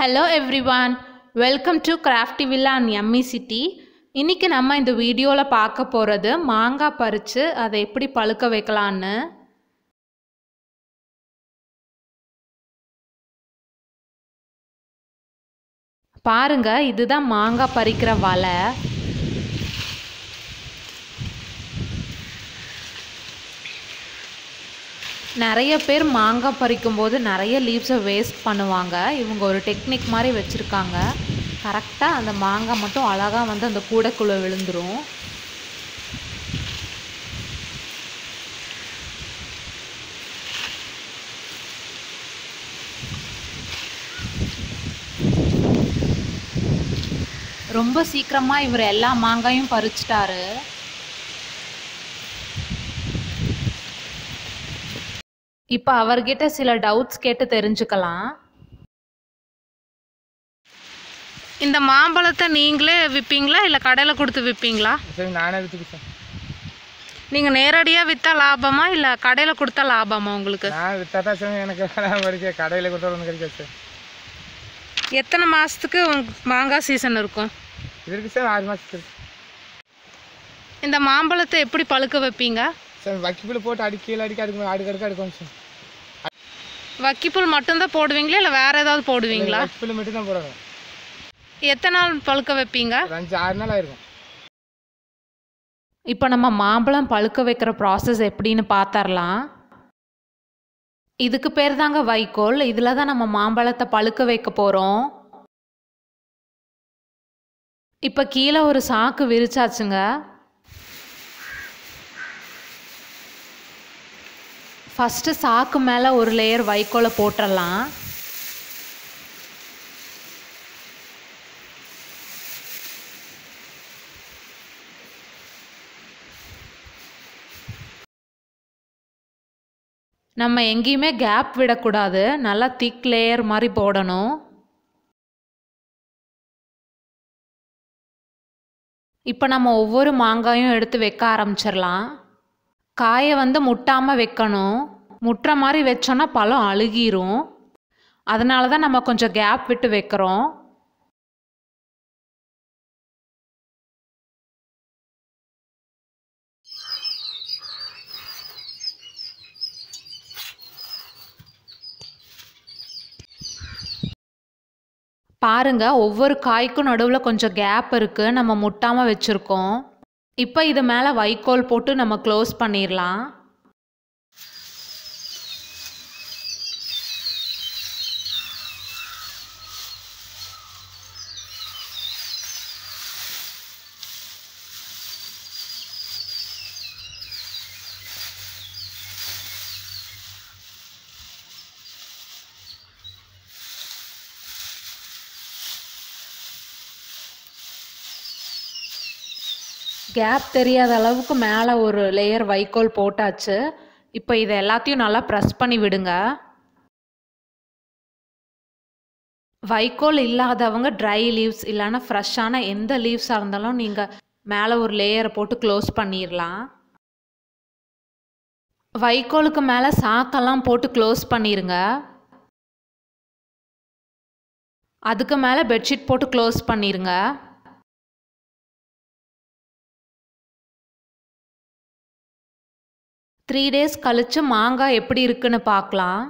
Hello everyone welcome to crafty villa and Emmy city இன்றைக்கி நம்ம இந்த வீடியோவில் பார்க்க போகிறது மாங்காய் பறித்து அதை எப்படி பழுக்க வைக்கலான்னு பாருங்கள் இதுதான் மாங்காய் பறிக்கிற வலை. நிறைய பேர் மாங்காய் பறிக்கும்போது நிறைய லீவ்ஸை வேஸ்ட் பண்ணுவாங்க. இவங்க ஒரு டெக்னிக் மாதிரி வச்சுருக்காங்க. கரெக்டாக அந்த மாங்காய் மட்டும் அழகாக வந்து அந்த கூடைக்குள்ளே விழுந்துரும். ரொம்ப சீக்கிரமாக இவர் எல்லா மாங்காயும் பறிச்சிட்டாரு. இப்போ அவர்கிட்ட சில டவுட்ஸ் கேட்டு தெரிஞ்சுக்கலாம். இந்த மாம்பழத்தை நீங்களே விற்பீங்களா இல்லை கடையில் கொடுத்து விற்பீங்களா சரி நானே விற்றுக்கு சார். நீங்கள் நேரடியாக விற்றா லாபமா? இல்லை கடையில் கொடுத்தா லாபமா உங்களுக்கு? நான் விற்றா தான் சார் எனக்கு கிடைக்க கடையில் கொடுத்தா ஒன்று கிடைக்காது சார். எத்தனை மாதத்துக்கு மாங்காய் சீசன் இருக்கும்? இருக்கு சார் ஆறு மாதத்துக்கு இந்த மாம்பழத்தை எப்படி பழுக்க வைப்பீங்க? சார் வக்கிப்பில் போட்டு அடி கீழே அடிக்க அடுக்க அடுக்க அடுக்க அடுக்கணும் சார். வக்கிப்புல் மட்டும்தான் போடுவீங்களா இல்லை வேறு ஏதாவது போடுவீங்களா? வக்கிப்பில் மட்டும் தான் எத்தனை நாள் பழுக்க வைப்பீங்க? அஞ்சு ஆறு நாள் ஆயிருக்கும் இப்போ நம்ம மாம்பழம் பழுக்க வைக்கிற ப்ராசஸ் எப்படின்னு பார்த்தரலாம் இதுக்கு பேர் தாங்க வைக்கோல். இதில் தான் நம்ம மாம்பழத்தை பழுக்க வைக்க போகிறோம் இப்போ கீழே ஒரு சாக்கு விரிச்சாச்சுங்க. ஃபஸ்ட்டு சாக்கு மேலே ஒரு லேயர் வைக்கோலை போட்டுடலாம் நம்ம எங்கேயுமே கேப் விடக்கூடாது. நல்லா திக் லேயர் மாதிரி போடணும். இப்போ நம்ம ஒவ்வொரு மாங்காயும் எடுத்து வைக்க ஆரம்பிச்சிடலாம். காயை வந்து முட்டாமல் வைக்கணும். முட்டுற மாதிரி வச்சோன்னா பழம் அழுகிரும். அதனால தான் நம்ம கொஞ்சம் கேப் விட்டு வைக்கிறோம். பாருங்க ஒவ்வொரு காய்க்கும் நடுவில் கொஞ்சம் கேப் இருக்குது நம்ம முட்டாமல் வச்சுருக்கோம். இப்போ இது மேலே வைக்கோல் போட்டு நம்ம க்ளோஸ் பண்ணிடலாம் கேப் தெரியாத அளவுக்கு மேலே ஒரு லேயர் வைக்கோல் போட்டாச்சு. இப்போ இதை எல்லாத்தையும் நல்லா ப்ரெஸ் பண்ணி விடுங்க. வைக்கோல் இல்லாதவங்க ட்ரை லீவ்ஸ் இல்லைன்னா ஃப்ரெஷ்ஷான எந்த லீவ்ஸாக இருந்தாலும் நீங்கள் மேலே ஒரு லேயரை போட்டு க்ளோஸ் பண்ணிடலாம் வைக்கோலுக்கு மேலே சாக்கெல்லாம் போட்டு க்ளோஸ் பண்ணிடுங்க அதுக்கு மேலே பெட்ஷீட் போட்டு க்ளோஸ் பண்ணிடுங்க த்ரீ டேஸ் கழித்து மாங்காய் எப்படி இருக்குன்னு பார்க்கலாம்.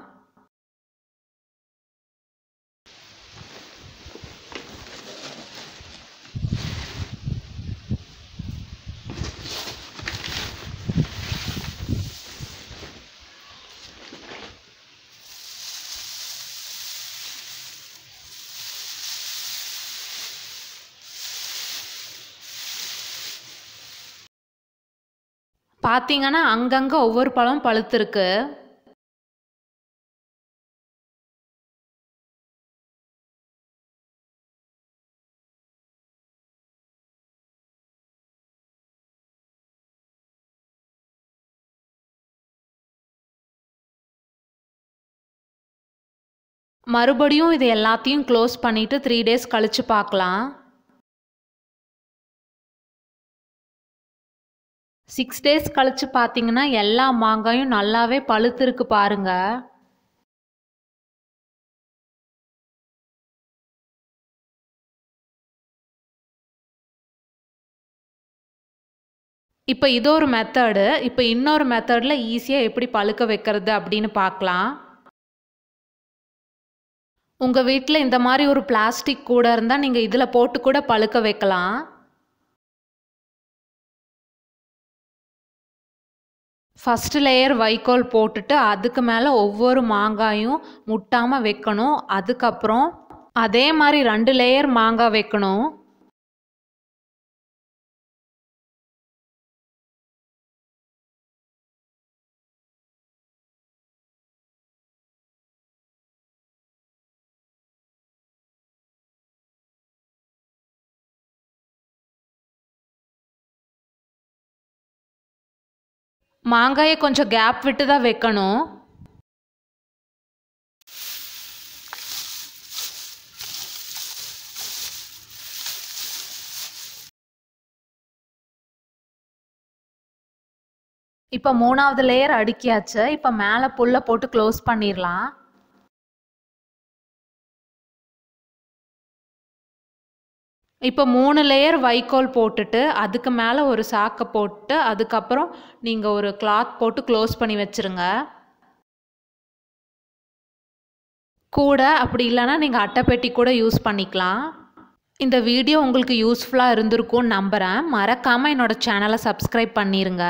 பார்த்தீங்கன்னா அங்கங்கே ஒவ்வொரு பழம் பழுத்திருக்கு. மறுபடியும் இது எல்லாத்தையும் க்ளோஸ் பண்ணிவிட்டு த்ரீ டேஸ் கழித்து பார்க்கலாம் சிக்ஸ் டேஸ் கழித்து பார்த்தீங்கன்னா எல்லா மாங்காயும் நல்லாவே பழுத்திருக்கு பாருங்க. இப்போ இது ஒரு மெத்தடு இப்போ இன்னொரு மெத்தடில் ஈஸியாக எப்படி பழுக்க வைக்கிறது அப்படின்னு பார்க்கலாம் உங்கள் வீட்டில் இந்த மாதிரி ஒரு பிளாஸ்டிக் கூட இருந்தால் நீங்கள் இதில் போட்டு கூட பழுக்க வைக்கலாம். ஃபஸ்ட்டு லேயர் வைக்கோல் போட்டுட்டு அதுக்கு மேலே ஒவ்வொரு மாங்காயும் முட்டாமல் வைக்கணும். அதுக்கப்புறம் அதே மாதிரி ரெண்டு லேயர் மாங்காய் வைக்கணும். மாங்காயை கொஞ்சம் கேப் விட்டு தான் வைக்கணும். இப்போ மூணாவது லேயர் அடுக்கியாச்சு. இப்போ மேலே புல்லை போட்டு க்ளோஸ் பண்ணிடலாம் இப்போ மூணு லேயர் வைக்கோல் போட்டுட்டு அதுக்கு மேலே ஒரு சாக்கை போட்டு அதுக்கப்புறம் நீங்கள் ஒரு கிளாத் போட்டு க்ளோஸ் பண்ணி வச்சுருங்க. கூட அப்படி இல்லைன்னா நீங்கள் அட்டைப்பெட்டி கூட யூஸ் பண்ணிக்கலாம். இந்த வீடியோ உங்களுக்கு யூஸ்ஃபுல்லாக இருந்திருக்கும்னு நம்புகிறேன் மறக்காமல் என்னோடய சேனலை சப்ஸ்கிரைப் பண்ணிடுங்க